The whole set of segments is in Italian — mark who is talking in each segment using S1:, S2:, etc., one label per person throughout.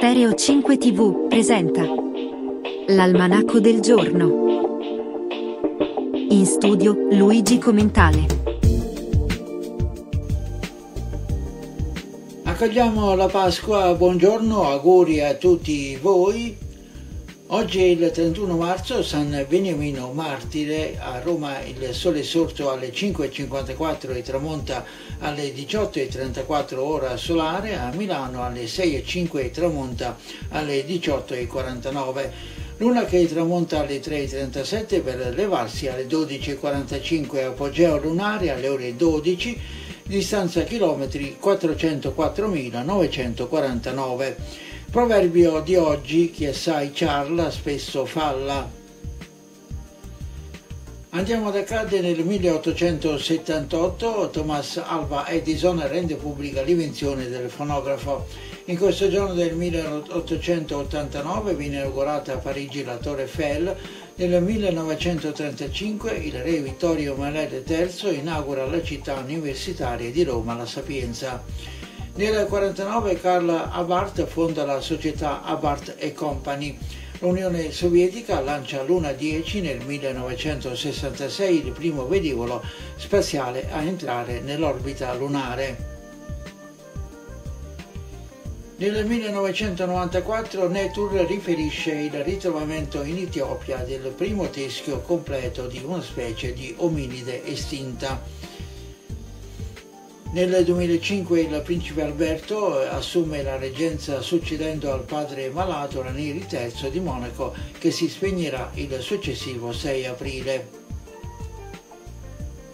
S1: Stereo 5 TV presenta L'almanacco del giorno. In studio Luigi Commentale.
S2: Accogliamo la Pasqua, buongiorno, auguri a tutti voi. Oggi è il 31 marzo, San Beniamino Martire, a Roma il sole è sorto alle 5.54 e tramonta alle 18.34 ora solare, a Milano alle 6.05 e tramonta alle 18.49. Luna che tramonta alle 3.37 per levarsi alle 12.45 apogeo lunare alle ore 12, distanza chilometri 404.949. Proverbio di oggi, chi assai ciarla spesso falla. Andiamo ad accadere nel 1878, Thomas Alva Edison rende pubblica l'invenzione del fonografo. In questo giorno del 1889 viene inaugurata a Parigi la Torre Eiffel. Nel 1935 il re Vittorio Emanuele III inaugura la città universitaria di Roma, la Sapienza. Nel 1949 Karl Abarth fonda la società Abarth Company. L'Unione Sovietica lancia Luna 10 nel 1966 il primo velivolo spaziale a entrare nell'orbita lunare. Nel 1994 Nature riferisce il ritrovamento in Etiopia del primo teschio completo di una specie di ominide estinta. Nel 2005 il principe Alberto assume la reggenza succedendo al padre malato Ranieri III di Monaco che si spegnerà il successivo 6 aprile.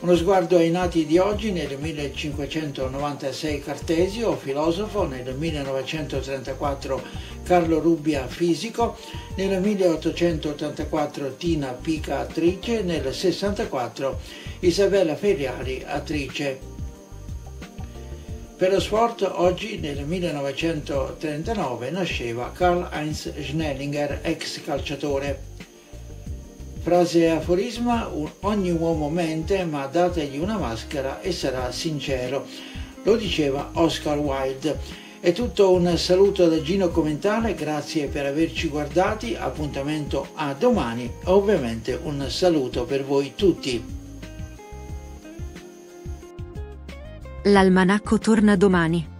S2: Uno sguardo ai nati di oggi nel 1596 Cartesio, filosofo, nel 1934 Carlo Rubbia, fisico, nel 1884 Tina Pica, attrice, nel 64 Isabella Ferriari, attrice. Per lo sport oggi nel 1939 nasceva Karl-Heinz Schnellinger, ex calciatore. Frase aforisma, ogni uomo mente ma dategli una maschera e sarà sincero. Lo diceva Oscar Wilde. È tutto un saluto da Gino Commentale, grazie per averci guardati, appuntamento a domani, ovviamente un saluto per voi tutti.
S1: L'almanacco torna domani.